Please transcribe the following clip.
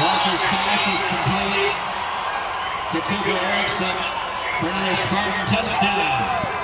Walter's pass is complete to Cougar Erickson for another Spartan touchdown.